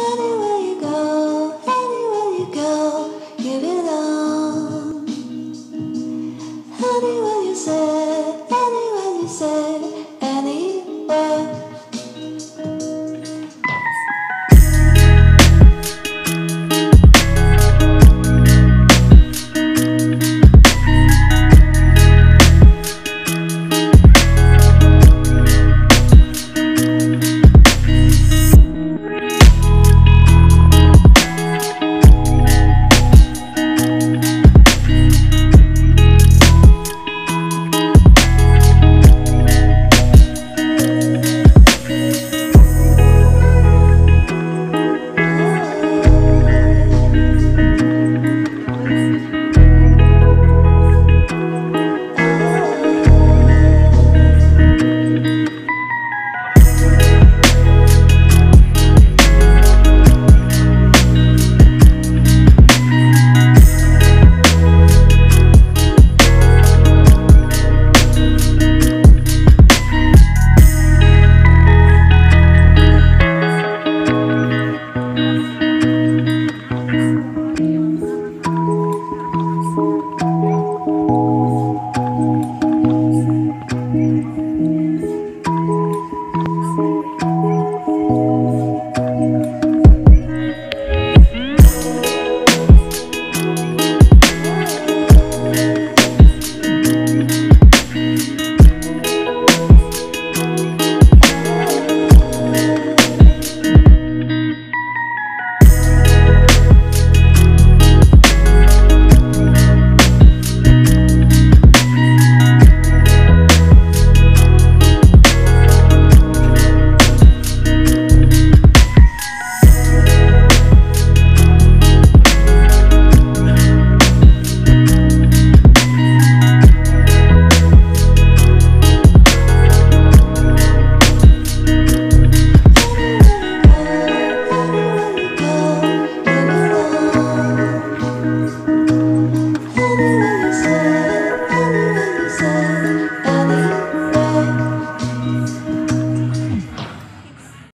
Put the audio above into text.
Anyway.